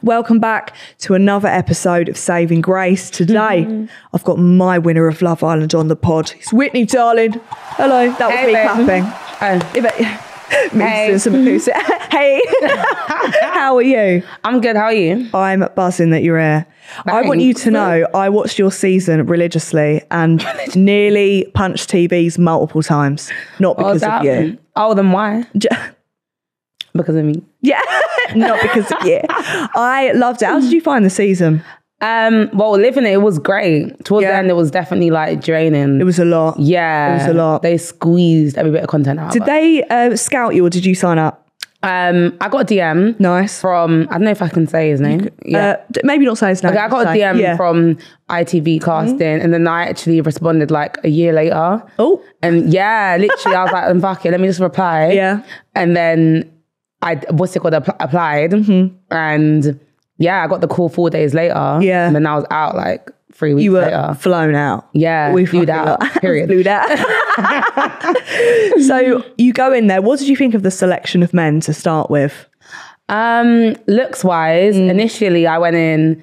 Welcome back to another episode of Saving Grace. Today, mm-hmm. I've got my winner of Love Island on the pod. It's Whitney, darling. Hello. That was Hey, me babe. clapping. Oh, If it- me Hey. doing some acoustic. hey, how are you? I'm good. How are you? I'm buzzing that you're here. I want you to know I watched your season religiously and nearly punched TVs multiple times. Not Oh, because of that- you. Oh, then why? Because of me. Yeah, not because of you. I loved it. How did you find the season? Um, well, living it, it was great. Towards Yeah. the end, it was definitely like draining. It was a lot. yeah, it was a lot. They squeezed every bit of content out. Did they uh, scout you or did you sign up? Um, I got a DM Nice. from I don't know if I can say his name. Yeah. Uh, maybe not say his name. Okay, I got a DM yeah. from ITV casting, and then I actually responded like a year later. Oh, And yeah, literally, I was like, fuck it, let me just reply. Yeah. And then I, what's it called, App- applied. And yeah, I got the call four days later. Mm-hmm. Yeah. And then I was out like three weeks you were later. flown out. Yeah, we flew out, period. flew out. so you go in there. What did you think of the selection of men to start with? Um, looks wise, initially I went in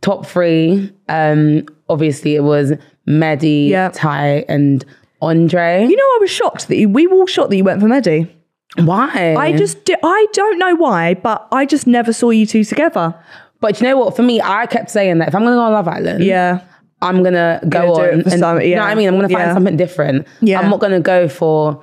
top three. Um, obviously it was Mehdi, Yeah. Ty, and Andre. You know, I was shocked that you, we all shocked that you went for Mehdi. Why? I just, di- I don't know why, but I just never saw you two together. But you know what? For me, I kept saying that if I'm gonna go on Love Island, Yeah. I'm gonna go gonna do on it for and, some- you know what. I mean. I'm gonna find Yeah. something different. Yeah. I'm not gonna go for.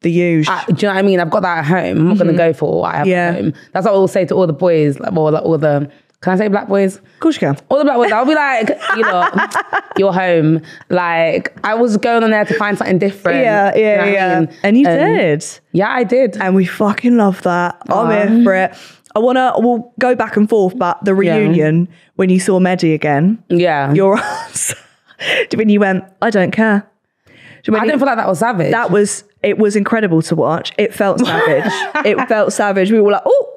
The huge. do you know what I mean? I've got that at home. I'm not gonna go for what I have Mm-hmm. Yeah. at home. That's what I will say to all the boys, like, or like, all the. Can I say black boys? of course you can. All the black boys. I'll be like, you know, you're home. Like I was going on there to find something different. Yeah, You know yeah, I yeah. mean? And you did. Yeah, I did. And we fucking love that. I'm here for it. I want to, we'll go back and forth, but the reunion, when you saw Mehdi again, yeah. your answer, when you went, I don't care. When I didn't feel like that was savage. that was, it was incredible to watch. It felt savage. it felt savage. We were like, oh,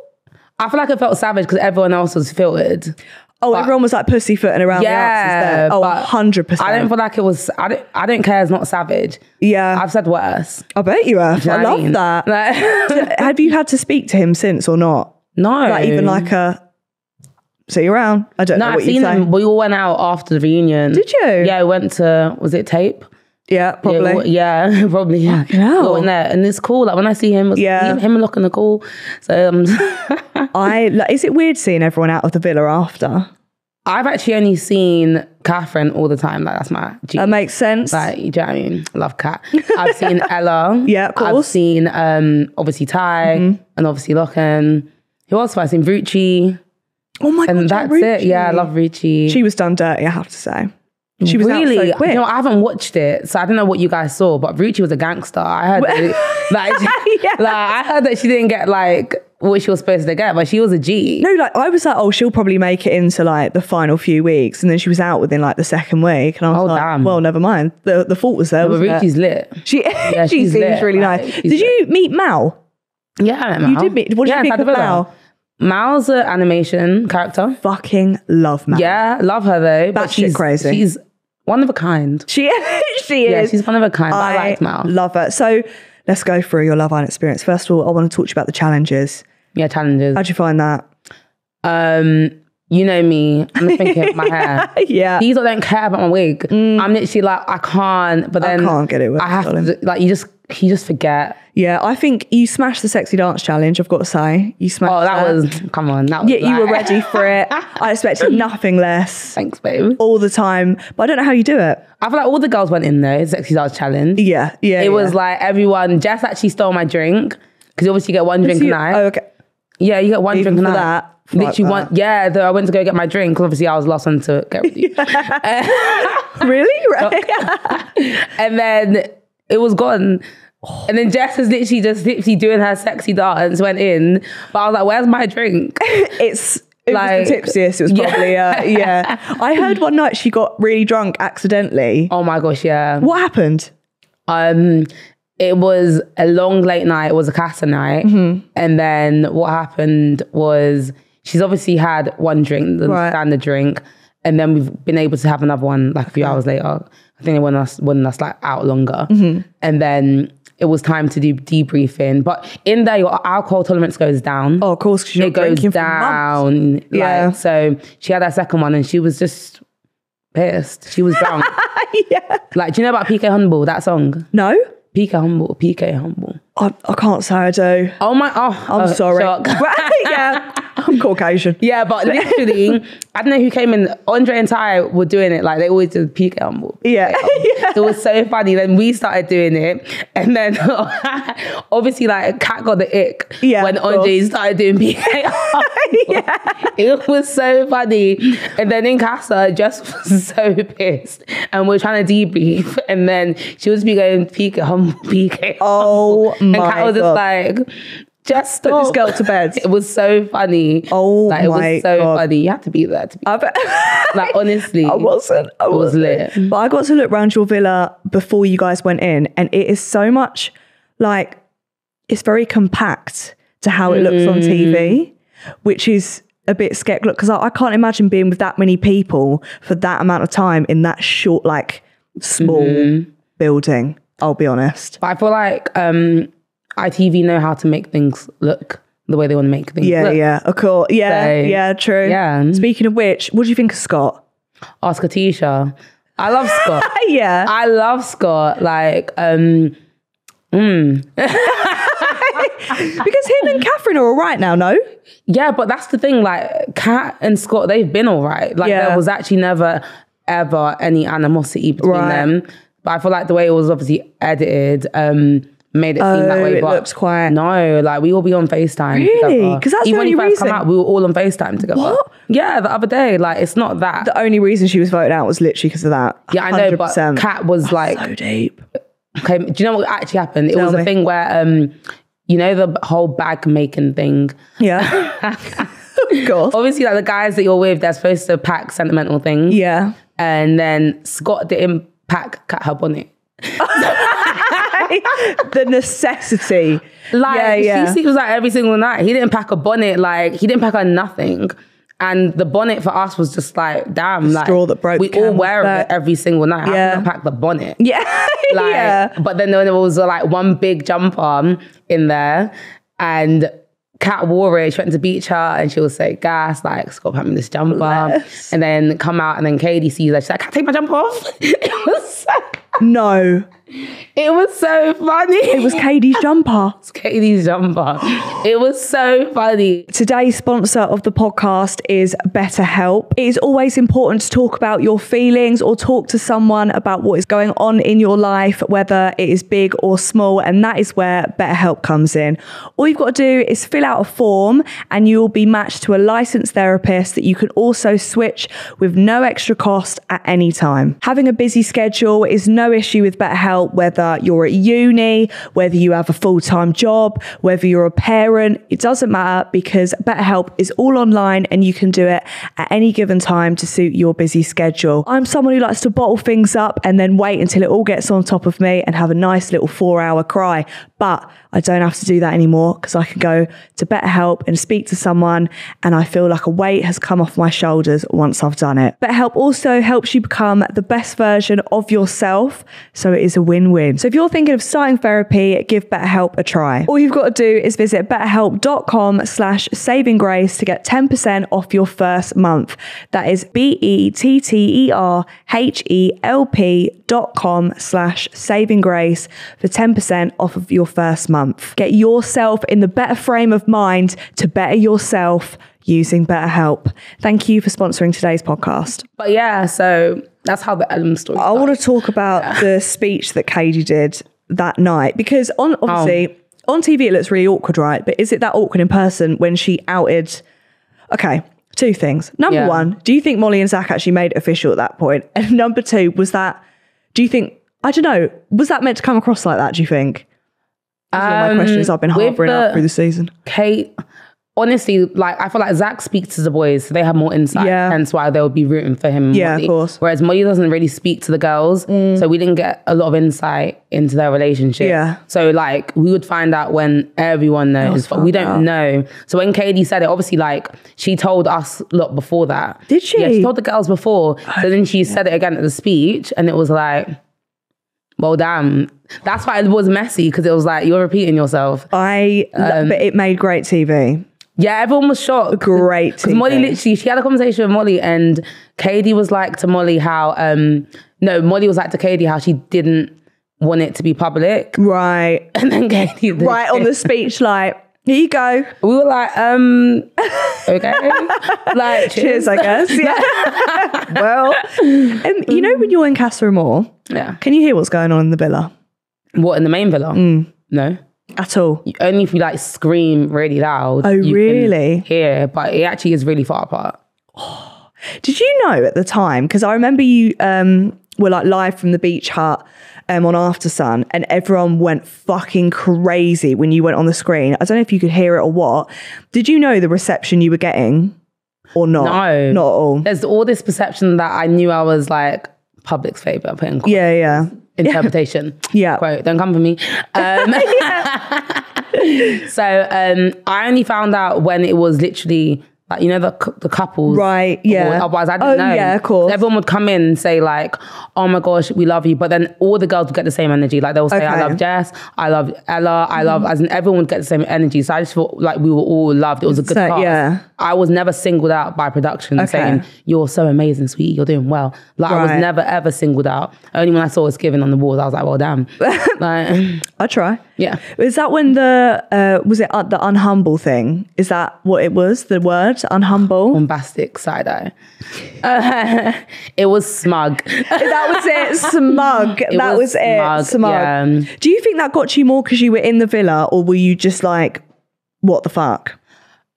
I feel like it felt savage because everyone else was filtered. oh, everyone was like pussyfooting around the Yeah, there. Oh, but 100%. I don't feel like it was. I don't. I don't care. It's not savage. yeah, I've said worse. I bet you have. You I know love mean? that. Like, have you had to speak to him since or not? no, Like even like a, see you around. I don't No, know I've seen them. We all went out after the reunion. Did you? Yeah, we went to. Was it tape? Yeah, probably. Yeah, yeah probably. Yeah, hell. There, and it's cool. Like when I see him, Yeah. him, him and are cool. So um, I like, is it weird seeing everyone out of the villa after? I've actually only seen Catherine all the time. Like that's my. G. That makes sense. Like, you know what I mean? I love Cat. I've seen Ella. Yeah, of course. I've seen um, obviously Ty and obviously Lochan. Who else have I seen? Ruchee. oh my And god, that's it. Yeah, I love Ruchee. She was done dirty. I have to say. She was really, out so you quick. know, I haven't watched it, so I don't know what you guys saw. But Ruchee was a gangster. I heard, that, like, Yeah. like, I heard that she didn't get like what she was supposed to get, but she was a G. no, like I was like, oh, she'll probably make it into like the final few weeks, and then she was out within like the second week, and I was Oh, like, damn. well, never mind. The the fault was there. but wasn't it? Ruchee's lit. She she she's seems lit, really like, nice. Did you meet Mal? Yeah, I met You did meet. What did yeah, you think of. Mal? Mal's an animation character. Fucking love Mal. Yeah, love her though. but she's crazy. She's one of a kind. she she is. Yeah, is. she's one of a kind. I, I liked Mal. love her. So let's go through your Love Island experience. First of all, I want to talk to you about the challenges. Yeah, challenges. How'd you find that? Um, you know me. I'm thinking of my hair. Yeah. These I don't care about my wig. I'm literally like, I can't. But then I can't get it with I have to. Like you just, you just forget. Yeah, I think you smashed the sexy dance challenge. I've got to say, you smashed. Oh, that was. Come on, that was. Yeah, you were ready for it. I expected nothing less Thanks, babe. all the time, but I don't know how you do it. I feel like all the girls went in there. Sexy dance challenge. Yeah, yeah. It was like everyone. Jess actually stole my drink because obviously you get one drink a night. Oh, okay. Yeah, you get one Even drink a for night. that? Literally that. one. Yeah, though I went to go get my drink because obviously I was lost on to get ready. Really? Right. and then it was gone. And then Jess was literally just literally doing her sexy dance, went in. But I was like, where's my drink? it's it Like- was the tipsiest. It was Yeah. probably uh, yeah. I heard one night she got really drunk accidentally. Oh my gosh, yeah. What happened? Um, it was a long late night. It was a casa night, Mm-hmm. and then what happened was she's obviously had one drink, the Right. standard drink, and then we've been able to have another one like a few hours later. I think they wanted us wanted us like out longer, Mm-hmm. and then it was time to do debriefing. But in there, your alcohol tolerance goes down. Oh, of course, because you're it goes drinking for months. down. Like, Yeah. So she had that second one, and she was just pissed. She was drunk. yeah. like, do you know about PK Humble? That song, No, PK Humble, PK Humble. I, I can't say I do. Oh my! Oh, I'm oh, sorry. yeah, I'm Caucasian. Yeah, but literally, I don't know who came in. Andre and Ty were doing it like they always did PK Humble. Um, yeah. It was so funny. Then we started doing it, and then obviously, like Cat got the ick Yeah, when Andre started doing yeah It was so funny. And then in Casa, Jess was so pissed, and we're trying to debrief, and then she was be going PK Humble, PK. Oh and Kat was just like. Just Put this girl to bed. It was so funny. Oh like, it my was so God. funny. You had to be there to be bet- like honestly. I wasn't. I It was wasn't. lit. But I got to look around your villa before you guys went in, and it is so much like it's very compact to how it looks on TV, which is a bit scary. Look, because I, I can't imagine being with that many people for that amount of time in that short, like small building. I'll be honest. But I feel like um, ITV know how to make things look the way they want to make things Yeah, look. yeah, of course. Yeah, So, yeah, true. yeah. Speaking of which, what do you think of Scott? Ask Tisha. I love Scott. yeah. I love Scott. Like, um, because him and Catherine are all right now, no? yeah, but that's the thing. Like, Cat and Scott, they've been all right. Like, Yeah. there was actually never, ever any animosity between Right. them. But I feel like the way it was obviously edited, um, made it seem that Oh, way. it but looks quite- No, like we will be on FaceTime. Really? together. 'Cause that's the Even when only you first come out, we were all on FaceTime together. What? Yeah, the other day. Like, it's not that. The only reason she was voted out was literally because of that. yeah, I know, but 100%. Kat was like, so deep. Okay, do you know what actually happened? It Tell was a thing where, um, you know, the whole bag making thing. Yeah. of course. Obviously, like the guys that you're with, they're supposed to pack sentimental things. Yeah. And then Scott didn't pack cat her bonnet. the necessity. Like yeah, yeah. she sleeps like every single night. He didn't pack a bonnet. Like he didn't pack her nothing. And the bonnet for us was just like, damn, like straw that broke we all wear back. it every single night. Yeah. I pack the bonnet? yeah. Like, yeah. But then there was like one big jumper in there, and Kat wore it. She went to beach her, and she was say, "Gas, like Scott, me this jumper," Bless. and then come out, and then Katie sees her. She's like, "Can I take my jumper off?" it was so, No. it was so funny. It was Katie's jumper. Katie's jumper. It was so funny. Today's sponsor of the podcast is BetterHelp. It is always important to talk about your feelings or talk to someone about what is going on in your life, whether it is big or small, and that is where BetterHelp comes in. All you've got to do is fill out a form and you will be matched to a licensed therapist that you can also switch with no extra cost at any time. Having a busy schedule is no issue with BetterHelp, whether you're at uni, whether you have a full time job, whether you're a parent, it doesn't matter because BetterHelp is all online and you can do it at any given time to suit your busy schedule. I'm someone who likes to bottle things up and then wait until it all gets on top of me and have a nice little four hour cry. But I don't have to do that anymore because I can go to BetterHelp and speak to someone and I feel like a weight has come off my shoulders once I've done it. BetterHelp also helps you become the best version of yourself. So it is a win-win. So if you're thinking of starting therapy, give BetterHelp a try. All you've got to do is visit betterhelp.com slash saving grace to get 10% off your first month. That is E B-E-T-T-E-R-H-E-L-P dot com slash saving grace for 10% off of your first month. Get yourself in the better frame of mind to better yourself using BetterHelp. Thank you for sponsoring today's podcast. But yeah, so that's how the Ellen story. I want to talk about the speech that Katie did that night because on obviously oh. on TV it looks really awkward, right? But is it that awkward in person when she outed? Okay, two things. Number Yeah. one, do you think Molly and Zach actually made it official at that point? And number two, was that? Do you think? I don't know. Was that meant to come across like that? Do you think? These are all my questions I've been harboring the- up through the season. Kate, honestly, like I feel like Zach speaks to the boys, so they have more insight. Yeah. Hence why they'll be rooting for him. Yeah, of course. Mm. Whereas Molly doesn't really speak to the girls, so we didn't get a lot of insight into their relationship. Yeah. So like we would find out when everyone knows, but we don't out. know. So when Katie said it, obviously like she told us a lot before that. Did she? Yeah, she told the girls before. So then she said it again at the speech, and it was like. Well, damn. That's why it was messy because it was like you're repeating yourself. I, Um, but it made great TV. Yeah, everyone was shocked. Great Because Molly literally, she had a conversation with Molly, and Katie was like to Molly how, um, no, Molly was like to Katie how she didn't want it to be public. Right. And then Katie, Right on the speech, like, here you go. we were like, um, okay. like, Cheers, I guess. Yeah. well, um, you know, when you're in Casa Amor, Yeah. can you hear what's going on in the villa What, in the main villa? Mm. No. at all? Only if you like scream really loud. Oh, you really? Hear, but it actually is really far apart. Did you know at the time? Because I remember you um, were like live from the beach hut um, on After Sun, and everyone went fucking crazy when you went on the screen. I don't know if you could hear it or what. Did you know the reception you were getting or not? No. Not at all. There's all this perception that I knew I was like public's favorite, putting Yeah, yeah. interpretation. Yeah. Quote, don't come for me. Um, so um, I only found out when it was literally like, you know, the, the couples. Right, yeah. Otherwise, I didn't Oh, know. yeah, of course. Everyone would come in and say, like, oh my gosh, we love you. But then all the girls would get the same energy. Like, they'll say, I Okay. Mm-hmm. love Jess, I love Ella, I love, as in everyone would get the same energy. So I just felt like we were all loved. It was a good So, cast. yeah. I was never singled out by production Okay. saying, you're so amazing, sweetie, you're doing well. Like, I was never, ever singled out. Only when I saw us given on the walls, I was like, well, damn. like, I try. yeah. Is that when the uh, was it uh, the unhumble thing? Is that what it was? The word unhumble. Bombastic side eye. Uh, it was smug. that was it. Smug. that was, was it. smug, Smug. yeah. Do you think that got you more because you were in the villa, or were you just like, what the fuck?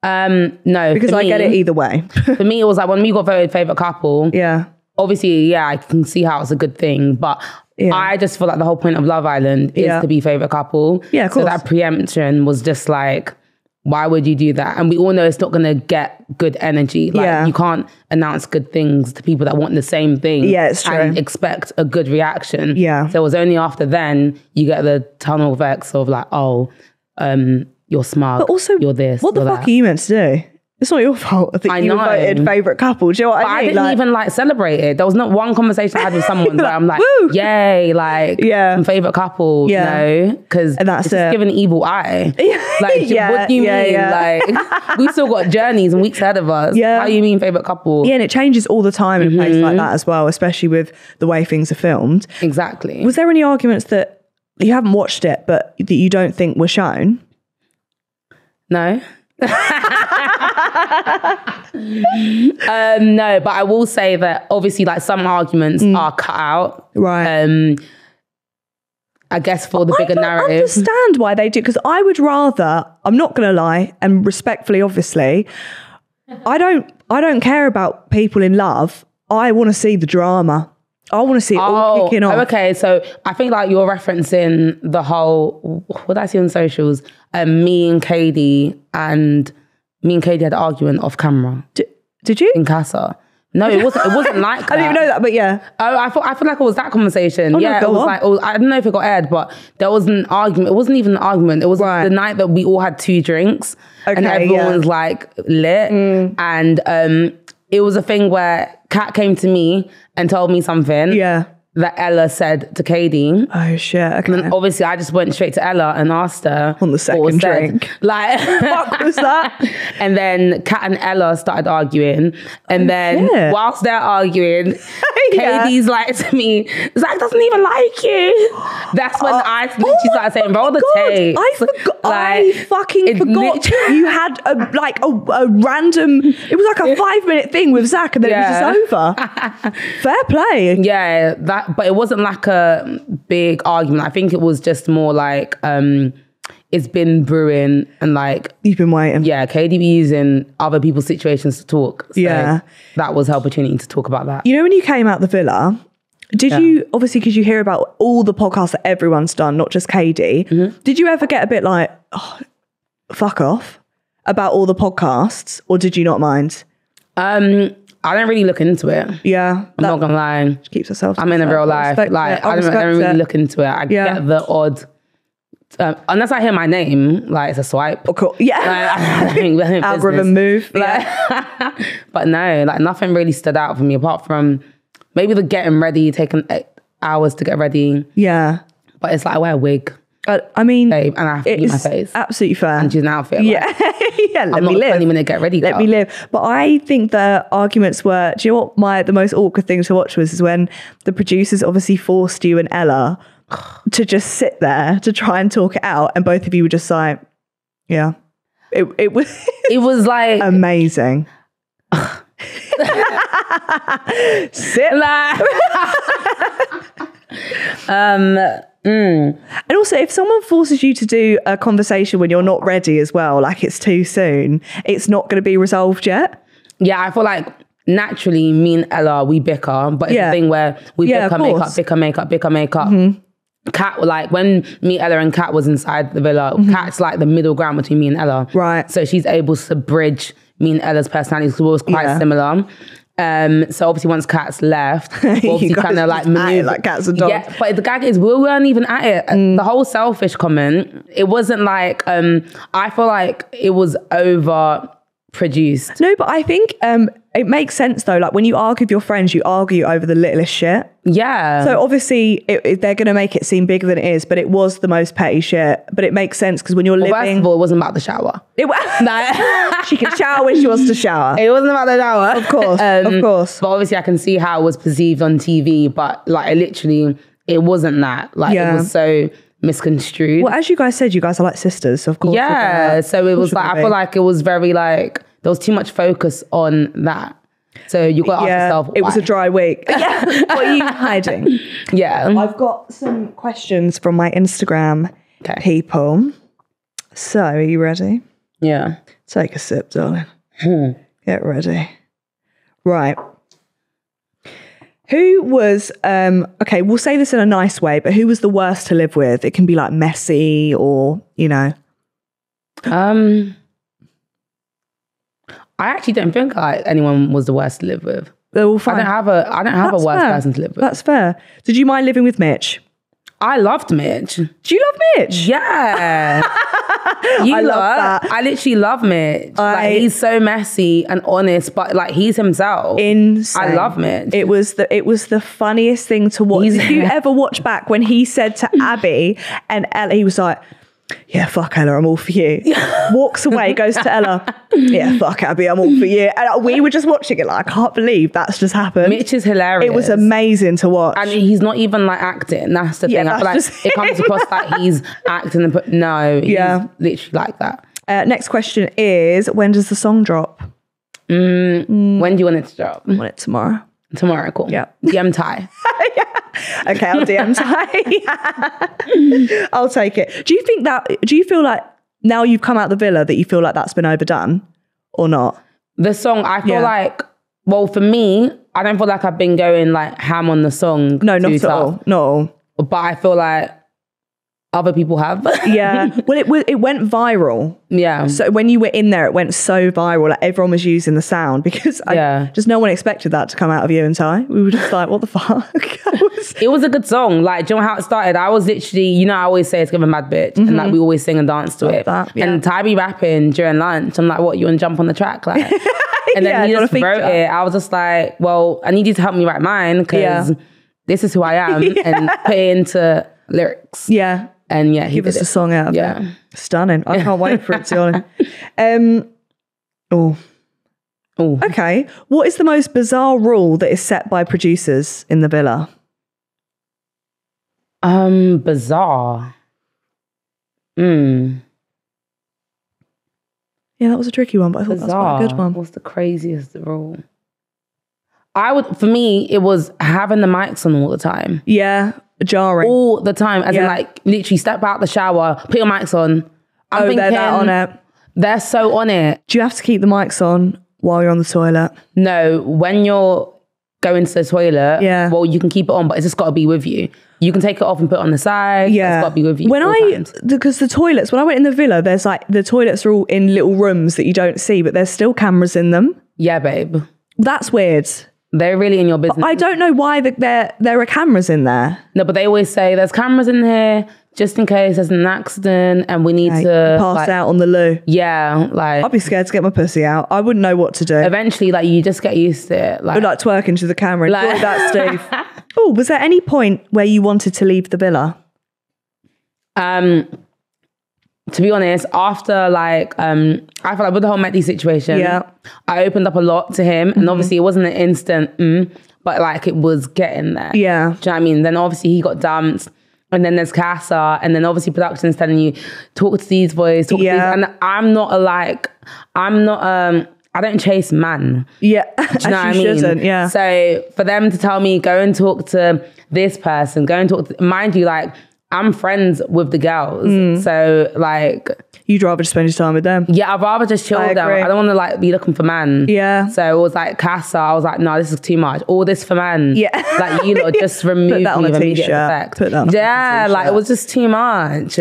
Um, no, Because I get it either way. For me, it was like when we got voted favorite couple. yeah. Obviously, yeah, I can see how it's a good thing, but Yeah. I just feel like the whole point of Love Island is Yeah. to be favorite couple. Yeah, of So that preemption was just like, why would you do that? And we all know it's not going to get good energy. Like Yeah. you can't announce good things to people that want the same thing. Yeah, it's true. And expect a good reaction. Yeah. So it was only after then you get the tunnel effects of like, oh, um, you're smart. But also, you're this. What the fuck that. are you meant to do? It's not your fault that I you know. voted favorite couple. Do you know what But I I didn't Like- even like celebrate it. There was not one conversation I had with someone where I'm like, Woo! yay, like, Yeah. Favorite couple. Yeah. No, because And that's it's it. giving evil eye. Like, Yeah, what do you yeah, mean? yeah. Like, we still got journeys and weeks ahead of us. Yeah. How you mean favorite couple? Yeah, and it changes all the time in a place Mm-hmm. like that as well, especially with the way things are filmed. Exactly. Was there any arguments that you haven't watched it, but that you don't think were shown? No. Um, no, but I will say that obviously, like some arguments are cut out. Mm. Right. Um, I guess for the I bigger narrative. understand why they do because I would rather. I'm not going to lie, and respectfully, obviously, I don't. I don't care about people in love. I want to see the drama. I want to see it all kicking off. Oh, okay. So I think like you're referencing the whole what did I see on socials? Um, me and Katie and me and Katie had an argument off camera D- did you? in Casa. No, it wasn't. It wasn't like that. I didn't even know that, but yeah. Oh, I thought I feel like it was that conversation. no, yeah, go it was on. like it was, I don't know if it got aired, but there was an argument. It wasn't even an argument. It was Right. the night that we all had two drinks and Okay, everyone yeah. Mm. was like lit, and um, it was a thing where Kat came to me and told me something Yeah. That Ella said to Katie. Oh shit. Okay. And obviously, I just went straight to Ella and asked her On the second said. drink. Like, What was that? and then Kat and Ella started arguing. And oh, then shit. whilst they're arguing, Yeah. Katie's like to me, Zach doesn't even like you. That's when I literally Oh started saying, roll the God, tape. I forgot. I fucking forgot you had a like a, a random. It was like a five minute thing with Zach, and then Yeah. it was just over. Fair play. Yeah, that but it wasn't like a big argument. I think it was just more like um it's been brewing and like You've been waiting. yeah, KD be using other people's situations to talk. So Yeah. That was her opportunity to talk about that. You know when you came out the villa. Did you obviously because you hear about all the podcasts that everyone's done, not just KD? Mm-hmm. Did you ever get a bit like, oh, fuck off about all the podcasts, or did you not mind? Um, I don't really look into it. Yeah, I'm not gonna lie. She keeps herself. I'm in a real life. Like it. I, don't, I don't really it. look into it. I Yeah. get the odd um, unless I hear my name, like it's a swipe. Of course. Yeah. Like, I think- I think Algorithm business. move. Yeah. But no, like nothing really stood out for me apart from maybe the getting ready, taking. hours to get ready. Yeah. But it's like I wear a wig, Uh, I mean, babe, and I have to keep my it's face. absolutely fair. And she's an outfit. like, yeah, yeah. Let I'm me not live. 20 minute get ready. Let girl. me live. But I think the arguments were. Do you know what my the most awkward thing to watch was is when the producers obviously forced you and Ella to just sit there to try and talk it out, and both of you were just like, yeah. It it was It was like, amazing. sit like um, mm, And also, if someone forces you to do a conversation when you're not ready as well, like it's too soon, it's not going to be resolved yet. yeah, I feel like naturally me and Ella, we bicker, but it's Yeah. a thing where we Yeah, bicker, make. Mm-hmm. up, bicker, make up, bicker, make up. Cat, like when me, Ella, and Cat was inside the villa, Kat's like the middle ground between me and Ella. Mm-hmm. Right. So she's able to bridge me and Ella's personalities because we was quite Yeah. similar. Um, so obviously once Kat's left, You obviously kind of like just at it maneuver- like cats and dogs. Yeah, but the gag is we weren't even at it. Mm. The whole selfish comment, it wasn't like um I feel like it was over produced. No, but I think um, it makes sense though. Like when you argue with your friends, you argue over the littlest shit. Yeah. So obviously, it, it- they're going to make it seem bigger than it is, but it was the most petty shit. But it makes sense because when you're First living, of all, it wasn't about the shower. it, Like, she can shower when she wants to shower. it wasn't about the shower. Of course, of course. But obviously, I can see how it was perceived on TV, but like, it literally, it wasn't that. Like, Yeah. it was so misconstrued. Well, as you guys said, you guys are like sisters, so of course. yeah. they're So it was like, I feel like it was very like, there was too much focus on that. So you got to ask yeah, yourself, it was a dry week. Yeah, what are you hiding? yeah. I've got some questions from my Instagram Okay. people. So, are you ready? Yeah. Take a sip, darling. Hmm. Get ready. Right. Who was um okay, we'll say this in a nice way, but who was the worst to live with? It can be like messy or, you know. Um, I actually don't think like anyone was the worst to live with. They're all I don't have a I don't have That's a worst fair. person to live with. That's fair. Did you mind living with Mitch? I loved Mitch. Do you love Mitch? Yeah. you I love lot, that. I literally love Mitch. I- like he's so messy and honest, but like he's himself. Insane. I love Mitch. It was the it was the funniest thing to watch. He's- Did you ever watch back when he said to Abi and Ella, he was like, Yeah, fuck Ella, I'm all for you. Walks away, goes to Ella, Yeah, fuck Abi, I'm all for you. And we were just watching it like, I can't believe that's just happened. Mitch is hilarious. it was amazing to watch. And he's not even like acting. That's the Yeah, thing. I feel like that's it comes across like he's acting and put no, he's Yeah. literally like that. uh, next question is when does the song drop? When do you want it to drop? I want it tomorrow. Tomorrow, cool. Yeah. DM Ty. Okay, I'll DM Ty. I'll take it. Do you think that? Do you feel like now you've come out the villa that you feel like that's been overdone, or not? The song, I feel Yeah. like, well, for me, I don't feel like I've been going like ham on the song. No, not at tough. all. Not all. But I feel like other people have. Yeah. well, it it went viral. yeah. So when you were in there, it went so viral. Like everyone was using the sound because I, Yeah. just no one expected that to come out of you and Ty. We were just like, what the fuck? Was- It was a good song. Like, do you know how it started? I was literally, you know, I always say it's give a mad bitch, and like we always sing and dance to it. Mm-hmm. that, yeah. And Ty be rapping during lunch. I'm like, what? You want to jump on the track, like? And then Yeah, he just wrote it. I was just like, well, I need you to help me write mine because Yeah. this is who I am, and put it into lyrics. yeah. And yeah, he Give us did a song out of Yeah. it. Stunning. I can't wait for it to be honest. Um, oh, Ooh. okay. What is the most bizarre rule that is set by producers in the villa? Um, bizarre. Hmm. Yeah, that was a tricky one, but I thought that was quite a good one. What's the craziest rule? I would, for me, it was having the mics on all the time. Yeah, jarring. all the time. As in, Yeah. like, literally step out the shower, put your mics on. I'm oh, thinking, they're that on it. They're so on it. Do you have to keep the mics on while you're on the toilet? No, when you're going to the toilet, Yeah. well, you can keep it on, but it's just got to be with you. You can take it off and put it on the side. Yeah, It's got to be with you. When I because the toilets, when I went in the villa, there's like the toilets are all in little rooms that you don't see, but there's still cameras in them. Yeah, babe. That's weird. They're really in your business. I don't know why the, there there are cameras in there. no, but they always say there's cameras in here just in case there's an accident and we need Like, to pass like, out on the loo. Yeah, like I'd be scared to get my pussy out. I wouldn't know what to do. eventually, like you just get used to it. Like, like twerking to the camera. Like- that, Steve. Oh, was there any point where you wanted to leave the villa? Um, to be honest, after like um, I feel like with the whole Mehdi situation, Yeah. Mm-hmm. I opened up a lot to him, and obviously it wasn't an instant, mm, but like it was getting there. Yeah. Do you know what I mean? Then obviously he got dumped. And then there's Casa, and then obviously production's telling you, talk to these boys, talk Yeah. to these. And I'm not a like, I'm not, um, I don't chase man. Yeah, Do you know what I mean? shouldn't. Yeah. So for them to tell me, go and talk to this person, go and talk to, mind you, like, I'm friends with the girls. Mm. So like, You'd rather just spend your time with them. yeah, I'd rather just chill I with them. I don't want to like be looking for man. Yeah. So it was like Casa. I was like, no, this is too much. All this for man. Yeah. Like you know, just remove that on me a t-shirt. effect. Put that yeah, like it was just too much.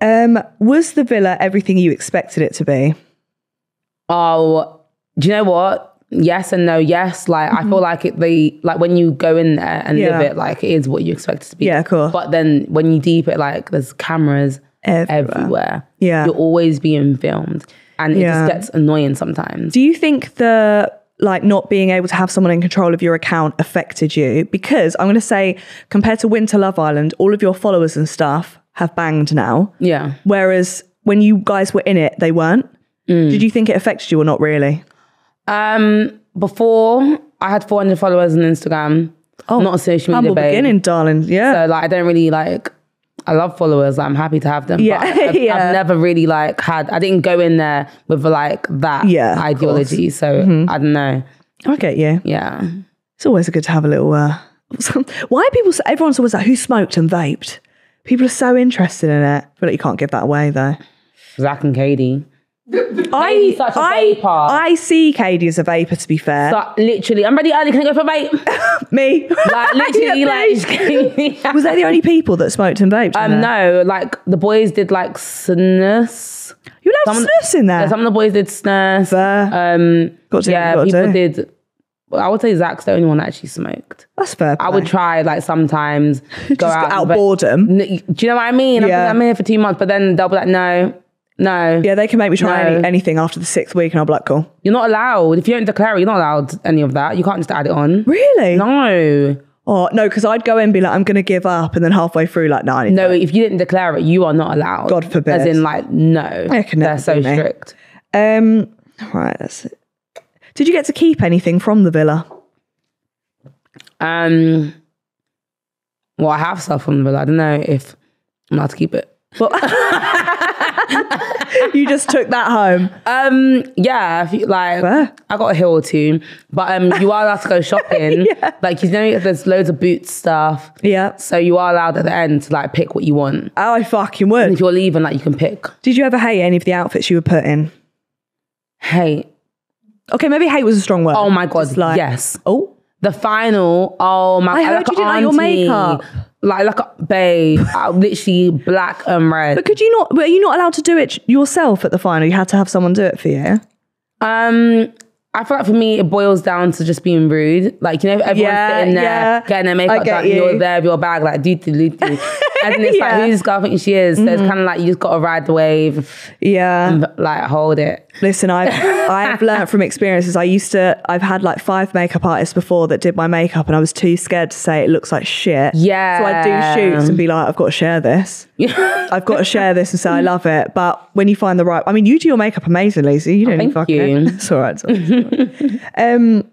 Um, was the villa everything you expected it to be? Oh, do you know what? Yes and no. Yes, like I feel like it. They like when you go in there and Mm-hmm. Yeah. live it, like it is what you expect it to be. Yeah, cool. But then when you deep it, like there's cameras Everywhere. everywhere. Yeah. you're always being filmed, and it Yeah. just gets annoying sometimes. Do you think the like not being able to have someone in control of your account affected you? Because I'm going to say, compared to Winter Love Island, all of your followers and stuff have banged now. Yeah. Whereas when you guys were in it, they weren't. Mm. Did you think it affected you or not really? Um, before I had 400 followers on Instagram. Oh, not a social media Humble babe. beginning, darling. Yeah. So like, I don't really like. I love followers. Like, I'm happy to have them. Yeah, but I've, yeah. I've never really like had. I didn't go in there with like that Yeah, ideology. So Mm-hmm. I don't know. I get you. Yeah. It's always good to have a little. Uh, why are people? Everyone's always like, who smoked and vaped? People are so interested in it. I feel like you can't give that away though. Zach and Katie. I, Katie's such a I, vapor. I see Katie as a vapor. To be fair, So literally, I'm ready early. Can I go for a vape? me. Like literally, Yeah, like Was they the only people that smoked and vaped? um, no, like the boys did like snus. You allowed Some- snus in there. Yeah, some of the boys did snus. Fair. Um, Got to yeah, people do. did. I would say Zach's the only one that actually smoked. That's fair. I would try like sometimes go Just out, out boredom. Do you know what I mean? I'm, I'm here for two months, but then they'll be like, no, no, Yeah, they can make me try No. any, anything after the sixth week, and I'll be like, cool. you're not allowed. If you don't declare it, you're not allowed any of that. You can't just add it on. Really? No, Oh no, because I'd go in and be like, I'm going to give up, and then halfway through, like, no, no. If you didn't declare it, you are not allowed. God forbid. As in, like, no. They're so strict. Um, right. That's it. Did you get to keep anything from the villa? Um, well, I have stuff from the villa. I don't know if I'm allowed to keep it. Well, you just took that home. Um, yeah, if you- like Fair. I got a hill or two, but um, you are allowed to go shopping. Yeah. Like you know, there's loads of boots stuff, Yeah. so you are allowed at the end to like pick what you want. Oh, I fucking And if you're leaving, like you can pick. Did you ever hate any of the outfits you were put in? Hate. Okay, maybe hate was a strong word. oh my god, like- yes. Oh, The final, oh my! I heard like you didn't like your makeup. Like like a babe, uh, literally black and red. but could you not? Were you not allowed to do it yourself at the final? You had to have someone do it for you. Um, I feel like for me, it boils down to just being rude. Like, you know, everyone's Yeah, sitting there yeah. getting their makeup done, you. you're there with your bag, like, doo doo doo. And it's Yeah. Like, who's think she is? So it's kind of like you just got to ride the wave, Yeah. and, like, hold it. Listen, I've I have learned from experiences. I used to I've had like five makeup artists before that did my makeup and I was too scared to say it looks like shit. Yeah. So I'd do shoots and be like, I've got to share this. I've got to share this and say I love it. But when you find the right I mean you do your makeup amazingly, so you don't Oh, fucking you. It's all right. it's all right. um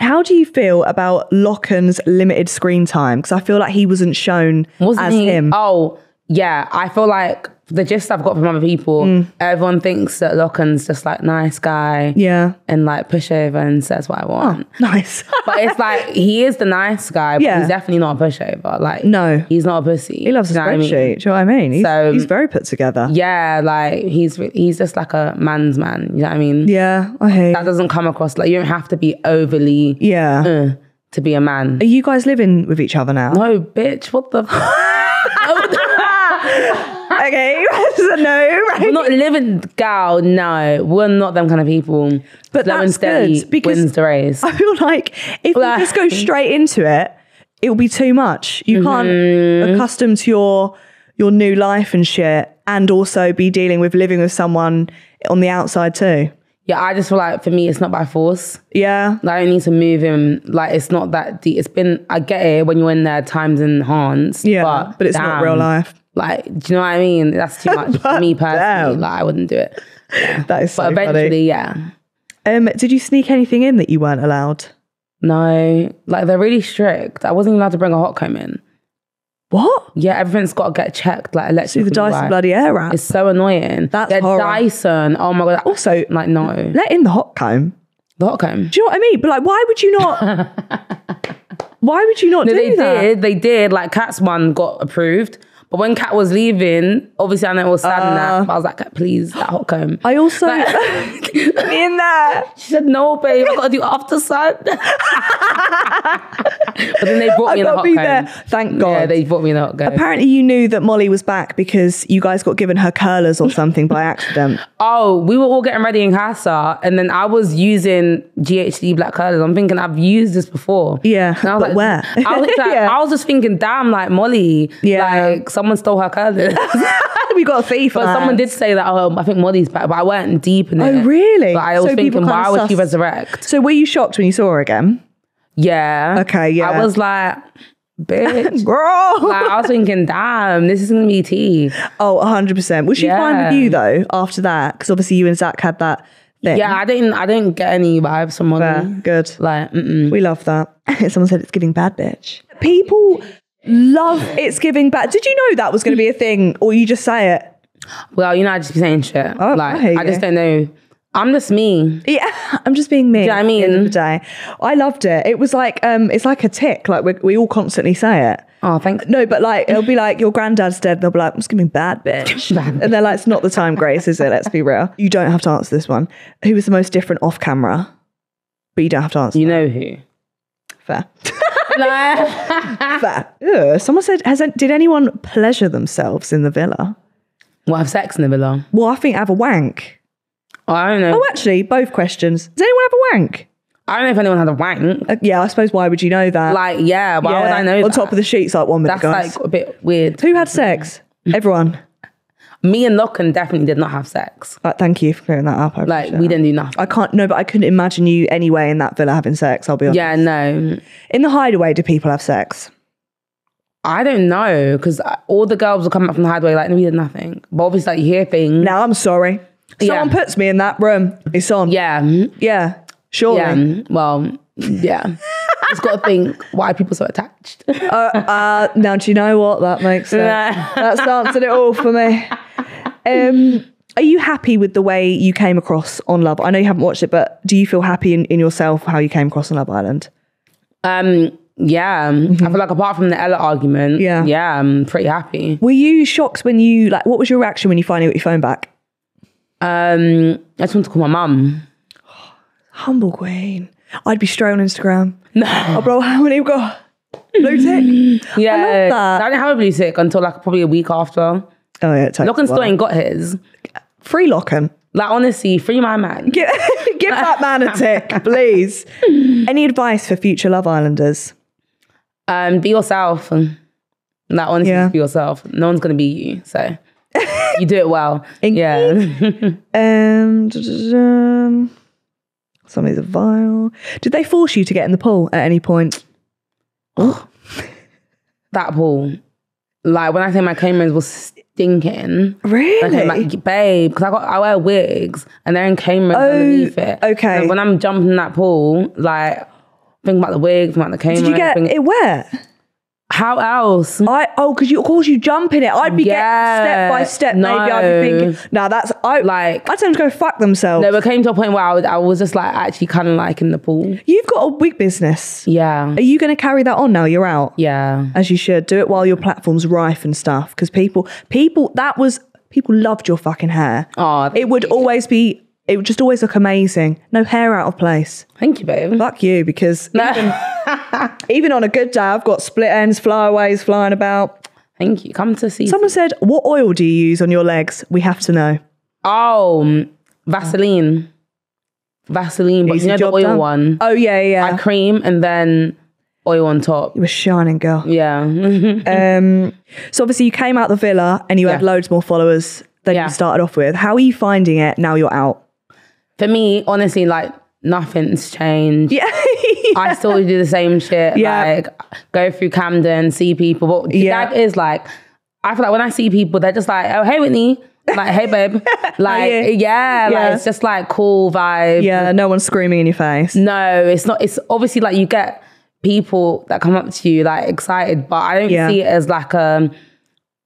how do you feel about Lochan's limited screen time? Because I feel like he wasn't shown Wasn't as he? him. Oh, yeah. I feel like the gist I've got from other people, Mm. everyone thinks that Lochan's just like nice guy Yeah. and like pushover and says what I want. Nice. But it's like he is the nice guy, but Yeah. he's definitely not a pushover. Like No. he's not a pussy. he loves his Do you know what I mean? Do you know what I mean? He's, So- he's very put together. Yeah, like he's he's just like a man's man. You know what I mean? Yeah, I hear. That doesn't come across like you don't have to be overly Yeah. uh, to be a man. Are you guys living with each other now? No, bitch. What the? Okay, so no, We're not living, gal. No, we're not them kind of people. But Slow that's good, because- wins the race. I feel like if Well, you just go straight into it, it will be too much. You can't Mm-hmm. accustom to your your new life and shit, and also be dealing with living with someone on the outside too. Yeah, I just feel like for me, it's not by force. Yeah. Like, I don't need to move him. Like it's not that deep. It's been. I get it when you're in there, times enhanced. Yeah. but, But, it's not real life. Like, do you know what I mean? That's too much for me personally. damn. Like, I wouldn't do it. That is so But eventually, funny. yeah. Um, did you sneak anything in that you weren't allowed? No, like they're really strict. I wasn't even allowed to bring a hot comb in. What? Yeah, everything's got to get checked. Like See the Dyson like, bloody air wrap. It's so annoying. That's yeah, horror. Dyson. Oh my god. Also, like no, let in the hot comb. the hot comb. Do you know what I mean? But like, why would you not? why would you not No, do they that? did. They did. Like Cat's one got approved, but when Kat was leaving, obviously I know it was sad and Uh. that. But I was like, Cat, please, that hot comb. I also Like- Let me in there. She said, "No, babe, I've gotta do after sun." but then they brought I me in gotta hot be comb. there. Thank God. Yeah, they brought me in the hot comb. Apparently, you knew that Molly was back because you guys got given her curlers or something by accident. Oh, we were all getting ready in Casa, and then I was using GHD black curlers. I'm thinking I've used this before. Yeah, And I was but like, where? I was, like, Yeah. I was just thinking, damn, like Molly, Yeah. like someone stole her curlers. we got a thief. but on someone did say that. Oh, I think Molly's back, but I weren't deep in oh, it. Oh, really? But I was So thinking, why would she resurrect? So were you shocked when you saw her again? Yeah. Okay, yeah. I was like, bitch. Girl. like I was thinking, damn, this is gonna be tea. oh, 100%. Was she fine with you though after that? Because obviously you and Zach had that thing. Yeah, I didn't, I didn't get any vibes from Molly. Fair. Good. Like, mm-mm. We love that. Someone said it's giving bad bitch. People love it's giving back. Did you know that was going to be a thing or you just say it? Well, you know, I just be saying shit. Oh, like, I I just don't know. I'm just me. Yeah, I'm just being me. know what I At the end of the day, I loved it. It was like um, it's like a tick. Like we we all constantly say it. Oh, thanks. No, but like it'll be like your granddad's dead. They'll be like, "I'm just giving bad bitch," and they're like, "It's not the time, Grace, is it? Let's be real. You don't have to answer this one. Who was the most different off camera? But you don't have to answer. You know who? Fair, Ugh. Someone said, "Has did anyone pleasure themselves in the villa?" well, have sex in the villa. Well, I think have a wank. Oh, I don't know. Oh, actually, both questions. Does anyone have a wank? I don't know if anyone had a wank. Uh, yeah, I suppose. Why would you know that? Like, yeah, why would I know On that? top of the sheets, like one minute, That's guys. like a bit weird. Who had sex? Everyone. Me and Lochan definitely did not have sex. Like, thank you for clearing that up. I Like, we that. didn't do nothing. I can't. No, but I couldn't imagine you anyway in that villa having sex. I'll be honest. Yeah, no. In the hideaway, do people have sex? I don't know because all the girls will come up from the hideaway like, we did nothing. But obviously, like, you hear things. Now I'm sorry. Someone Yeah. puts me in that room. It's on. Yeah. Yeah. Surely. Yeah. Well, yeah. Just got to think why are people so attached. Uh, now, do you know what? That makes sense. That's answered it all for me. Um, are you happy with the way you came across on Love? I know you haven't watched it, but do you feel happy in, in yourself how you came across on Love Island? Um, yeah, I feel like apart from the Ella argument, Mm-hmm. Yeah. yeah, I'm pretty happy. Were you shocked when you like? What was your reaction when you finally got your phone back? Um, I just want to call my mum. Humble queen. I'd be straight on Instagram. No. Oh, bro, how many you got? Blue tick. Yeah, that. I didn't have a blue tick until like probably a week after. Oh yeah, it takes Lochan a still ain't got his. Free Lochan. Like honestly, free my man. Give, give that man a tick, please. Any advice for future Love Islanders? Um, be yourself. And like honestly, Yeah. be yourself. No one's gonna be you, so you do it well. Yeah. Um, da-da-da-da. some of these are vile. Did they force you to get in the pool at any point? Oh, that pool. Like when I say my cameras was stinking. Really? Okay, like, babe, because I got I wear wigs and they're in cameras Oh, underneath it. okay. So when I'm jumping in that pool, like think about the wig, think about the camera. Did you get think- it wet? How else? I oh, because you of course you jump in it. I'd be getting step by step. Maybe I'd be no. thinking, nah, that's I Like- I tell them to go fuck themselves. No, it came to a point where I was, I was just like actually kind of like in the pool. You've got a wig business. Yeah, Are you going to carry that on now? You're out. yeah. as you should do it while your platform's rife and stuff because people people that was people loved your fucking hair Oh, it would always be it would just always look amazing no hair out of place thank you, babe. fuck you because even, even on a good day i've got split ends flyaways flying about Thank you. Come to see. someone said what oil do you use on your legs we have to know Oh, um, Vaseline. Vaseline, but Easy you know the oil done. one. oh yeah yeah I cream and then oil on top. you were shining girl Yeah. um so obviously you came out the villa and you had loads more followers than Yeah. you started off with how are you finding it now you're out For me, honestly, like nothing's changed. Yeah. I still do the same shit. Yeah. Like go through Camden, see people. But Yeah. gag is like, I feel like when I see people, they're just like, oh hey Whitney. Like, hey babe. Like, yeah, Yeah. like it's just like cool vibe. yeah, no one's screaming in your face. No, it's not. It's obviously like you get people that come up to you like excited, but I don't Yeah. see it as like um,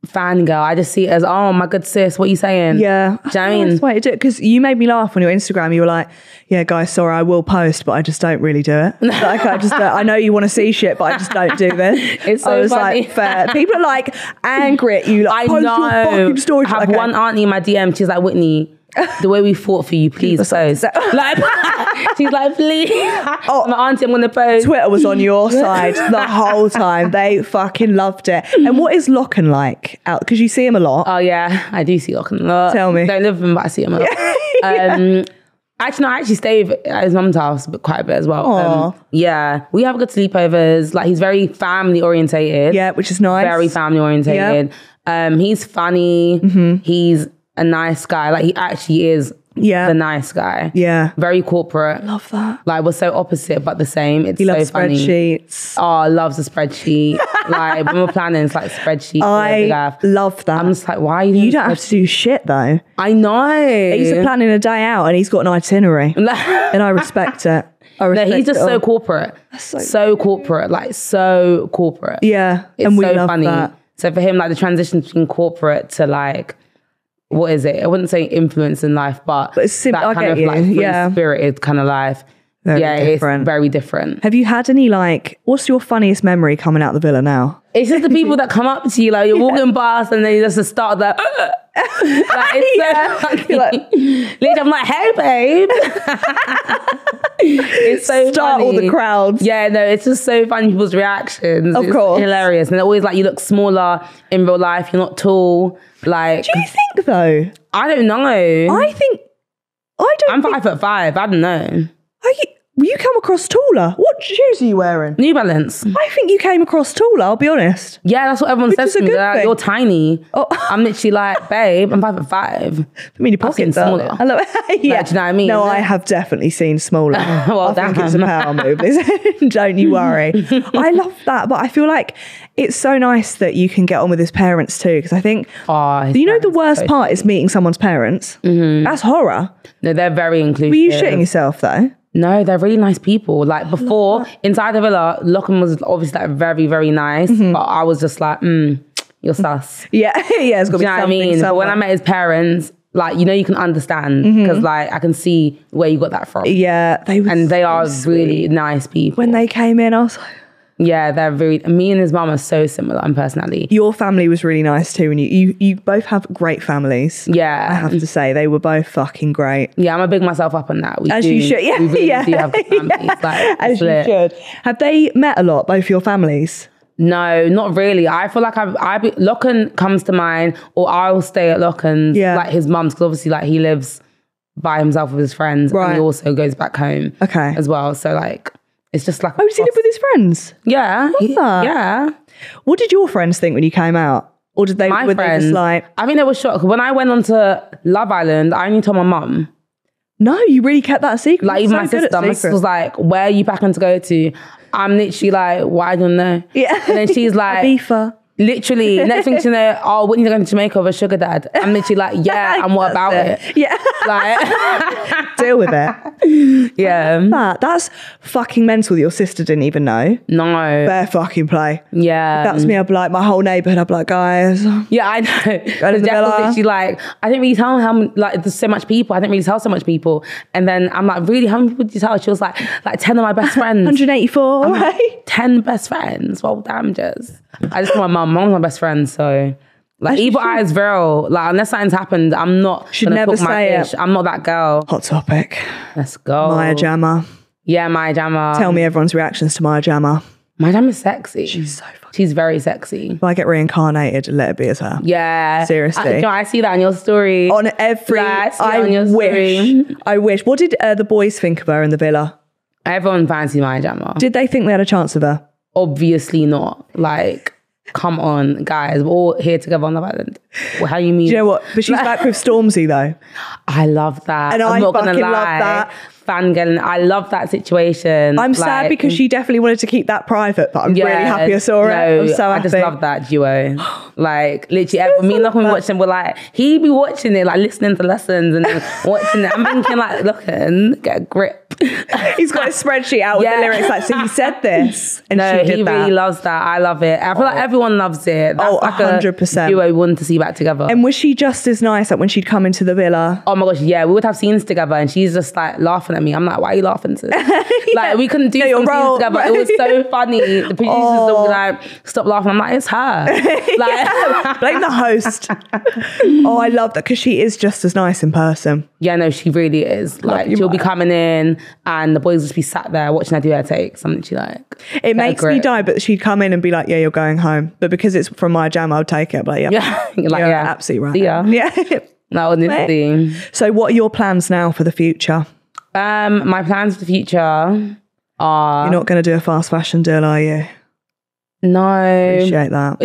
a fangirl. I just see it as, oh my good sis, what you saying? Yeah. Do you know what I mean? That's way to do it. Because you made me laugh on your Instagram. You were like, yeah, guys, sorry, I will post, but I just don't really do it. Like, I just, I know you want to see shit, but I just don't do this. It's so I was funny. like, fair. People are like angry at you. I Like, your know. story. I have Okay. one auntie in my DM. She's like, Whitney, the way we fought for you, please post. like, she's like, please. Oh. my auntie, I'm gonna post. Twitter was on your side the whole time. They fucking loved it. And what is Lochan like out? Because you see him a lot. Oh yeah, I do see Lochan a lot. Tell me. Don't live with him, but I see him a lot. um, actually, no, I actually stay at his mum's house but quite a bit as well. Um, yeah, we have good sleepovers. Like he's very family orientated. yeah, which is nice. very family orientated. Um, he's funny. Mm-hmm. He's a nice guy. Like he actually is Yeah. the nice guy. Yeah. Very corporate. Love that. Like we're so opposite but the same. It's He so loves funny. spreadsheets. Oh, loves a spreadsheet. like when we're planning, it's like spreadsheet. I love that. I'm just like, why are you? you don't have to do shit though. I know. He's planning a day out and he's got an itinerary. and I respect it. I No, respect he's just so corporate. so So, corporate, like so corporate. Yeah. It's and we so love funny. that. So for him, like the transition between corporate to like, what is it? I wouldn't say influence in life, but, But sim- that I kind of you, like free yeah. spirited kind of life. Very yeah, different. it's very different. Have you had any like what's your funniest memory coming out the villa now? It's just the people that come up to you, like you're walking past and they just start that. Uh, uh, like, it's so funny. Like- Literally, I'm like, hey, babe. it's so Start all the funny. crowds. Yeah, no, it's just so funny people's reactions. Of It's course. hilarious, and they're always like, you look smaller in real life. You're not tall. Like, Do you think though? I don't know. I think I don't I'm think five foot five. I don't know. Are you come across taller. What shoes are you wearing? New Balance. I think you came across taller, I'll be honest. Yeah, that's what everyone Which says to me. like. You're tiny. Oh. I'm literally like, babe, I'm five foot five. I mean, your pockets are smaller. I love yeah. Like, do you know what I mean? No, I have definitely seen smaller. Well, I think it's a power move. Don't you worry. I love that, but I feel like it's so nice that you can get on with his parents too. Because I think Oh, you know the worst so part is meeting someone's parents. Mm-hmm. That's horror. No, they're very inclusive. Were you shitting yourself though? No, they're really nice people. Like before, inside the villa, Lochan was obviously like very, very nice. Mm-hmm. But I was just like, mm, you're sus. Yeah, yeah. It's got to Do be you know what I mean? But when I met his parents, like, you know, you can understand because like I can see where you got that from. Mm-hmm. yeah, they were And they so are sweet. really nice people. When they came in, I was like, yeah, they're very, me and his mum are so similar in personality. your family was really nice too, and you you, you both have great families. Yeah. I have to say they were both fucking great. Yeah, I'm gonna big myself up on that. We As do, you should, yeah, we really yeah, do have good families. yeah. Like, as it's you should. Have they met a lot, both your families? No, not really. I feel like I've, I be, Lochan comes to mind, or I'll stay at Lochan's, Yeah. like his mum's, because obviously, like he lives by himself with his friends, and he also goes back home, Okay. as well. So like, it's just like, Oh, does he live with his friends? yeah, he- Ah. yeah. What did your friends think when you came out, or did they My were friends, they just like, I think they were shocked when I went on to Love Island. I only told my mum, no, you really kept that a secret? like even my so at sister. My sister was like, "Where are you packing to go to?" I'm literally like, "Why don't know?" yeah, And then she's like, beefer. Literally, next thing you know, oh, Whitney's going to Jamaica with a sugar dad. I'm literally like, yeah, and what about it? Yeah, Like, deal with it. yeah, That that's fucking mental. That your sister didn't even know. no, Fair fucking play. yeah, That's me. I'd be like my whole neighborhood. I'd be like, guys, yeah, I know. in Because the Jack was literally like, I didn't really tell how many, like there's so much people. I didn't really tell so much people. And then I'm like, really, how many people did you tell? She was like, like ten of my best friends. 184. Right? 10 best friends. Well, damn, just. I just told my mum. Mom's my best friend, so. Like, evil should. eye is real. Like, unless something's happened, I'm not Should gonna never talk my say it. I'm not that girl. Hot topic. Let's go. Maya Jama. Yeah, Maya Jama. Tell me everyone's reactions to Maya Jama. Maya Jama's sexy. She's so fucking. She's very sexy. If I get reincarnated, let it be as her. Yeah. Seriously. I, you know, I see that in your story. On every, Yeah, I see it I on your wish. story. I wish. What did uh, the boys think of her in the villa? Everyone fancy Maya Jama. Did they think they had a chance of her? Obviously not. Like, come on, guys, we're all here together on Love Island. Well, how you mean? Do you know what? But she's back with Stormzy though. I love that. And I'm I not gonna fucking love that. Fangirling. I love that situation. I'm sad because she definitely wanted to keep that private, but I'm really happy I saw it. I'm so happy. I just love that duo. Like literally, every, me and Lochan watching. We're like, he be watching it, like listening to lessons and watching it. I'm thinking like, looking, get a grip. He's got a spreadsheet out with Yeah. the lyrics like, so he said this, and No, she did he that. really loves that. I love it. I feel like oh. everyone loves it. That's Oh, like 100%. a duo we want to see back together. and was she just as nice like when she'd come into the villa? Oh my gosh, yeah, we would have scenes together, and she's just like laughing at me. I'm like, why are you laughing? Sis? Like we couldn't do Yeah, your some scenes role. together. It was so funny. The producers Oh. were like, stop laughing. I'm like, it's her. Like, Blame the host. oh, I love that because she is just as nice in person. yeah, no, she really is. Like she'll be coming in, and the boys will just be sat there watching her do her take. Something she like. It makes me die, but she'd come in and be like, "Yeah, you're going home." But because it's from my jam, I'll take it. But yeah, Yeah, You're like yeah, absolutely right. Ya. Yeah. No, honestly. so, what are your plans now for the future? Um, my plans for the future are You're not going to do a fast fashion deal, are you? no Appreciate that.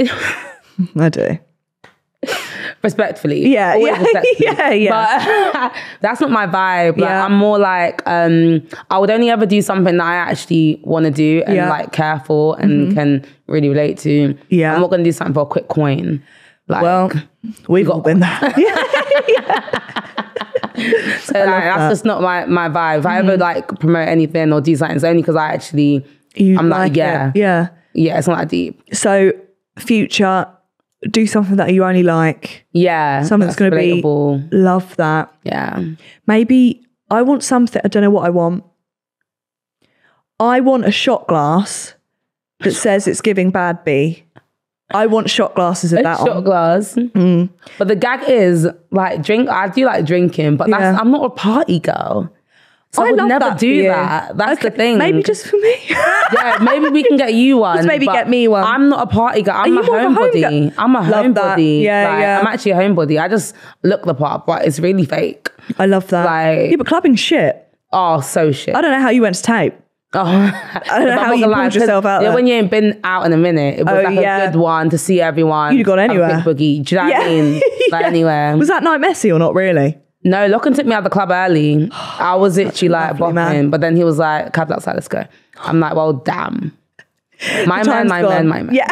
I do. respectfully. Yeah, yeah, respectfully. yeah, yeah. But that's not my vibe. Like, Yeah. I'm more like um, I would only ever do something that I actually want to do and Yeah. Mm-hmm. like care for and can really relate to. Yeah. I'm not gonna do something for a quick coin. Like, Well, we've all been there. so like, that's just not my my vibe. If I Mm-hmm. ever like promote anything or do something, it's only because I actually You I'm like, it. yeah. yeah. yeah, it's not that deep. So, future, do something that you only like. Yeah, Something that's going to be love that. Yeah. Maybe I want something. I don't know what I want. I want a shot glass that says it's giving bad B. I want shot glasses of that shot on. glass. Mm. But the gag is like drink. I do like drinking, but that's, Yeah. I'm not a party girl. So I, would love never that do that. That's the thing. Maybe just for me. yeah, maybe we can get you one. maybe get me one. I'm not a party girl. I'm a homebody. I'm a Love that. homebody. Yeah, Like, yeah. I'm actually a homebody. I just look the part, but it's really fake. I love that. Like- yeah, but clubbing shit. Oh, so shit. I don't know how you went to tape. Oh, I don't know how you pulled yourself out Yeah, there. when you ain't been out in a minute, it was Oh, like yeah. a good one to see everyone. You'd gone anywhere. boogie. Do you know what I Yeah. mean? Like Yeah. anywhere. Was that night messy or not really? No, Lochan took me out of the club early. I was literally like bopping, but then he was like, "Cab outside, let's go." I'm like, "Well, damn." My man, my gone. man, my man. Yeah.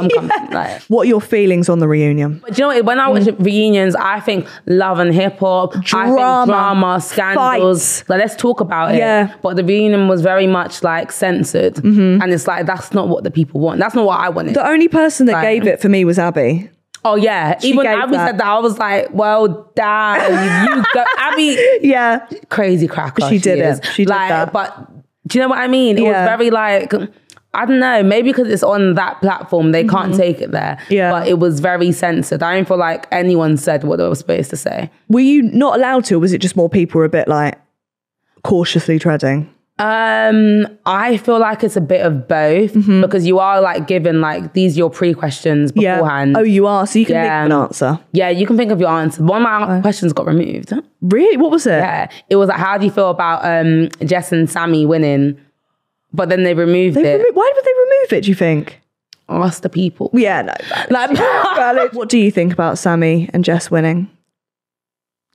I'm coming. Like, what are your feelings on the reunion? but do you know what? When I watch Mm. reunions, I think love and hip hop. I Drama. think drama, scandals. Fights. Like, let's talk about it. Yeah. Mm-hmm. But the reunion was very much like censored, and it's like that's not what the people want. That's not what I wanted. The only person that Right. gave it for me was Abi. oh yeah, even Abi that. said that. I was like, well, damn, you go, Abi. Yeah. crazy cracker. She did is. it. She did like, that. But do you know what I mean? It Yeah. was very like I don't know. Maybe because it's on that platform, they can't take it there. Mm-hmm. Yeah. But it was very censored. I don't feel like anyone said what they were supposed to say. Were you not allowed to, or was it just more people were a bit like cautiously treading? Um, I feel like it's a bit of both because you are like given like these your pre questions Mm-hmm. Yeah. beforehand. Oh, you are. So you can Yeah. think of an answer. Yeah, you can think of your answer. One of my questions got removed. Really? What was it? Yeah, it was like, how do you feel about um Jess and Sammy winning? But then they removed They it. remo- why would they remove it? Do you think? Ask the people. Yeah, no. Like, what do you think about Sammy and Jess winning?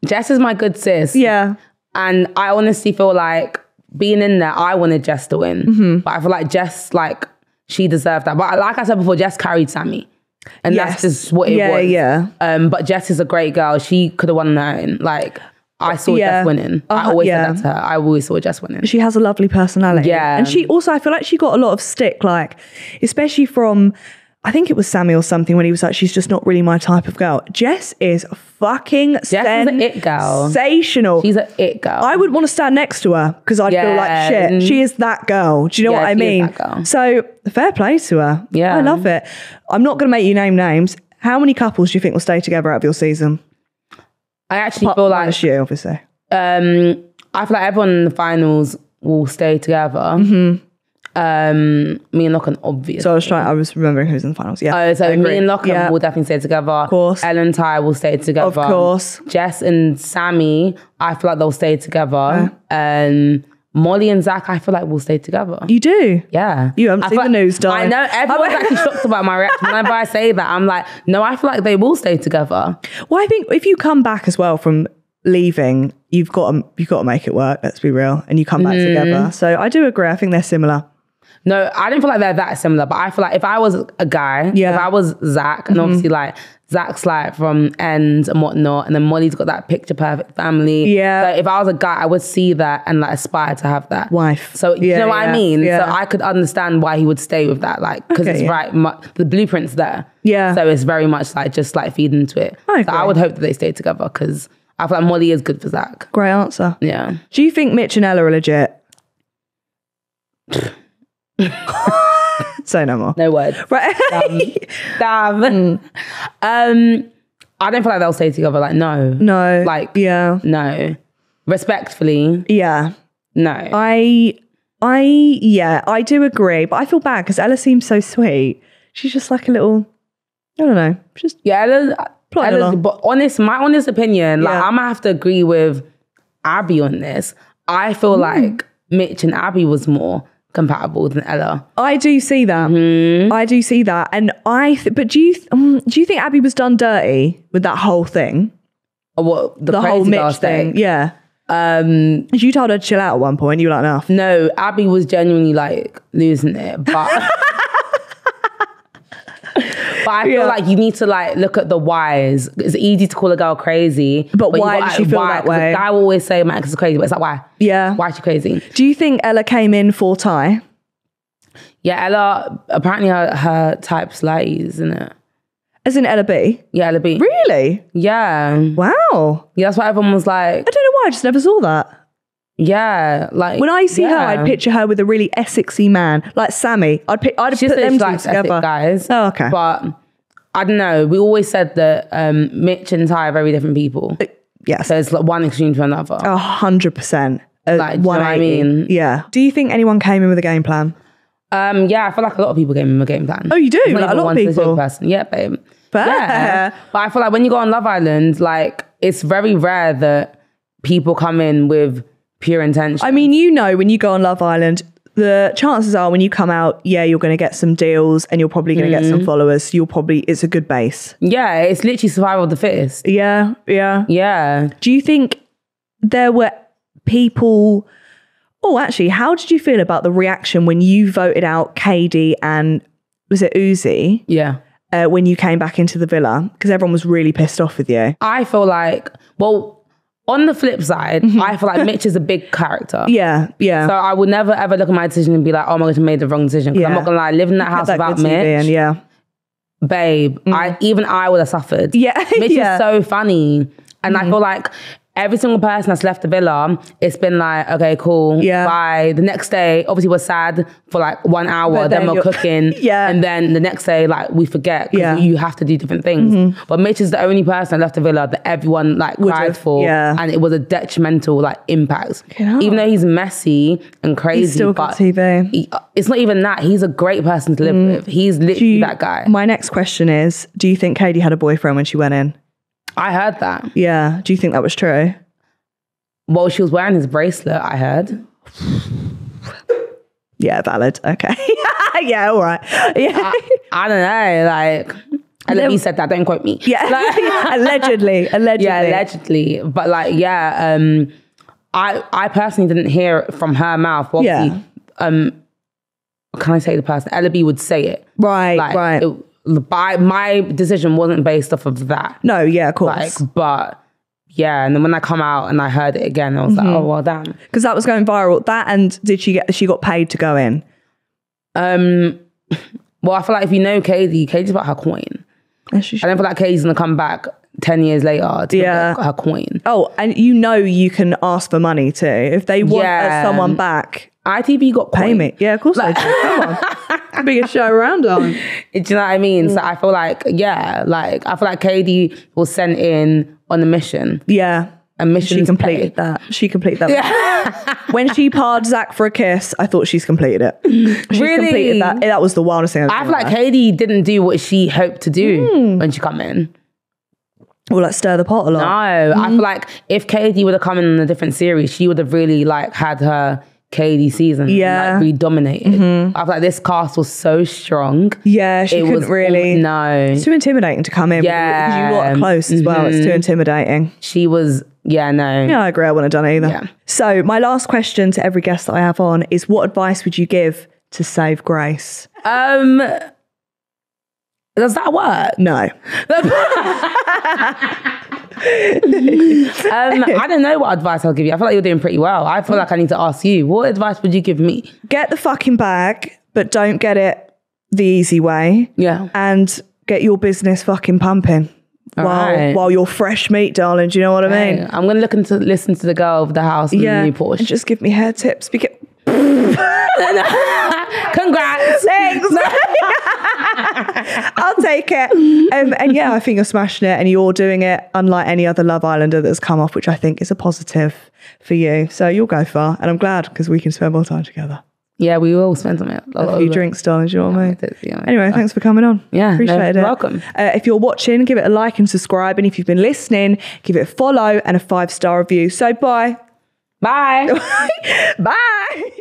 Jess is my good sis. Yeah. And I honestly feel like being in there, I wanted Jess to win. Mm-hmm. But I feel like Jess, like, she deserved that. But like I said before, Jess carried Sammy. And Yes. that's just what it Yeah, was. yeah. Um, but Jess is a great girl. She could have won on her own. Like, I saw Yeah. Jess winning. I Uh, always yeah. said that to her. I always saw Jess winning. She has a lovely personality. Yeah. And she also, I feel like she got a lot of stick, like, especially from, I think it was Sammy or something when he was like, she's just not really my type of girl. Jess is fucking Jess is an it girl. sensational. She's an it girl. I would want to stand next to her because I'd feel like Yeah. shit. She is that girl. Do you know Yeah, what I she is mean? that girl. So fair play to her. Yeah. I love it. I'm not going to make you name names. How many couples do you think will stay together out of your season? I actually feel like this year, obviously. um, I feel like everyone in the finals will stay together. Mm-hmm. Um, me and Lochan, obviously. So I was trying. I was remembering who's in the finals. Yeah. Oh, so I me agree. and Lochan Yeah. will definitely stay together. Of course. Ellen Ty will stay together. Of course. Jess and Sammy, I feel like they'll stay together. Um, Molly and Zach, I feel like will stay together. You do. Yeah. You haven't I seen the like- news, darling. I know everyone's actually shocked about my reaction. Whenever I say that, I'm like, no, I feel like they will stay together. Well, I think if you come back as well from leaving, you've got to, you've got to make it work. Let's be real, and you come back Mm-hmm. together. So I do agree. I think they're similar. No, I didn't feel like they're that similar, but I feel like if I was a guy, Yeah. Mm-hmm. if I was Zach, and obviously like Zach's like from ends and whatnot, and then Molly's got that picture perfect family. Yeah. So if I was a guy, I would see that and like aspire to have that Wife. So you know what yeah, I mean? yeah. So I could understand why he would stay with that, like because Okay, it's yeah. right. Mu- the blueprint's there. Yeah. So it's very much like just like feed into it. I so I would hope that they stay together because I feel like Molly is good for Zach. Great answer. Yeah. Do you think Mitch and Ella are legit? Say no more. No words. Right. Damn. Mm. Um, I don't feel like they'll stay together. Like, no. no. Like, yeah. no. Respectfully, Yeah. no. I I yeah, I do agree, but I feel bad because Ella seems so sweet. She's just like a little I don't know. Just yeah, Ella's, Plodding Ella's- but honest, my honest opinion, like Yeah. I'm gonna have to agree with Abi on this. I feel Mm. like Mitch and Abi was more compatible than Ella. I do see that. Mm-hmm. I do see that, and I. Th- but do you th- um, do you think Abi was done dirty with that whole thing, Or what the, the whole Mitch girl thing? Yeah, Um, you told her to chill out at one point. You were like, enough. no, Abby was genuinely like losing it, but. But I feel Yeah. like you need to like look at the whys. It's easy to call a girl crazy, But you why does she feel why? that way? Guy will always say my ex is crazy, but it's like why? Yeah. Why is she crazy? Do you think Ella came in for Ty? Yeah, Ella. Apparently, her, her type's lighties, isn't it? As in Ella B? Yeah, Ella B. Really? Yeah, Wow. yeah. That's why everyone was like, I don't know why. I just never saw that. yeah, like When I see her. I'd picture her with a really Essexy man, like Sammy. I'd pick, I'd She put them two together. guys. Oh, okay. But I don't know. We always said that um, Mitch and Ty are very different people. yes, So it's like one extreme to another. a hundred percent. Like, do you know what I mean? Yeah. Do you think anyone came in with a game plan? Um, yeah, I feel like a lot of people came in with a game plan. Oh, you do? Like, a lot of people? Person. Yeah, babe. Fair. Yeah. But I feel like when you go on Love Island, like it's very rare that people come in with pure intention. I mean, you know, when you go on Love Island, the chances are when you come out, yeah, you're going to get some deals and you're probably going to get Mm. some followers. You'll probably, it's a good base. yeah, it's literally survival of the fittest. Yeah. Yeah. Yeah. Do you think there were people? Oh, actually, how did you feel about the reaction when you voted out Kady and was it Ouzy Yeah. uh, when you came back into the villa? Because everyone was really pissed off with you. I feel like, well, on the flip side, I feel like Mitch is a big character. Mm-hmm. Yeah, yeah. So I would never ever look at my decision and be like, oh my god, I made the wrong decision. Because I'm not gonna lie, living in that house That without Mitch, in, yeah. babe, I even I would have suffered. Yeah, Mitch yeah. Mm-hmm. is so funny. And I feel like every single person that's left the villa, it's been like, okay, cool. Yeah. Bye. The next day, obviously we're sad for like one hour, But then, then we're cooking. Yeah. And then the next day, like we forget because Yeah. Mm-hmm. you have to do different things. But Mitch is the only person that left the villa that everyone like Would've, cried for. yeah. And it was a detrimental like impact. Even though he's messy and crazy. He's still but TV. he- it's not even that. He's a great person to live with. He's literally you- that guy. My next question is Do you think Kady had a boyfriend when she went in? I heard that. Yeah. Do you think that was true? Well, she was wearing his bracelet, I heard. Yeah, valid. Okay. yeah, all right. Yeah. I don't know, like LB said that, don't quote me. yeah. allegedly. Allegedly. Yeah, allegedly. But like, yeah, um, I I personally didn't hear it from her mouth. Obviously, Yeah. um, can I say the person? LB would say it. Right, Like, right. It, by, my decision wasn't based off of that. no, yeah, of Like, course. but yeah, and then when I come out and I heard it again, I was Mm-hmm. like, oh well, damn. Because that was going viral. That and did she get she got paid to go in? Um, well, I feel like if you know Kady, Kady's about her coin. And she- I don't feel like Kady's gonna come back ten years later to Yeah. get her coin. Oh, and you know you can ask for money too. If they want uh, Yeah. someone back, ITV got pay coin. Yeah, of course I do. Come on. Biggest show around, darling. Do you know what I mean? Mm. So I feel like, yeah, like I feel like Kady was sent in on a mission. Yeah. A mission. She completed that. She completed that. when she parred Zach for a kiss, I thought she's completed it. She's Really? completed that. That was the wildest thing. I've I feel like. Kady didn't do what she hoped to do Hmm. when she come in. Or like stir the pot a lot. No, I feel like if Kady would have come in on a different series, she would have really like had her Kady season. Yeah. Like really dominated. I feel like this cast was so strong. Yeah, she It couldn't was really. no. It's too intimidating to come in. Yeah. you lot are close as well. It's too intimidating. She was yeah, no. Yeah, I agree. I wouldn't have done it either. Yeah. So, my last question to every guest that I have on is what advice would you give to save Grace? Um does that work? No. Um, I don't know what advice I'll give you. I feel like you're doing pretty well. I feel like I need to ask you. What advice would you give me? Get the fucking bag, but don't get it the easy way. Yeah. And get your business fucking pumping while Alright. while you're fresh meat, darling. Do you know what I mean? I'm gonna look into listen to the girl of the house Yeah. the new And just give me hair tips. Because Congrats. Thanks. I'll take it. Um, and yeah, I think you're smashing it and you're doing it unlike any other Love Islander that's come off, which I think is a positive for you. So you'll go far. And I'm glad because we can spend more time together. Yeah, we will spend some a, A few drinks, darling. Do you know what I mean? Yeah. Anyway, thanks for coming on. Yeah, appreciate you're it. welcome. Uh, if you're watching, give it a like and subscribe. And if you've been listening, give it a follow and a five star review. So bye. Bye. bye.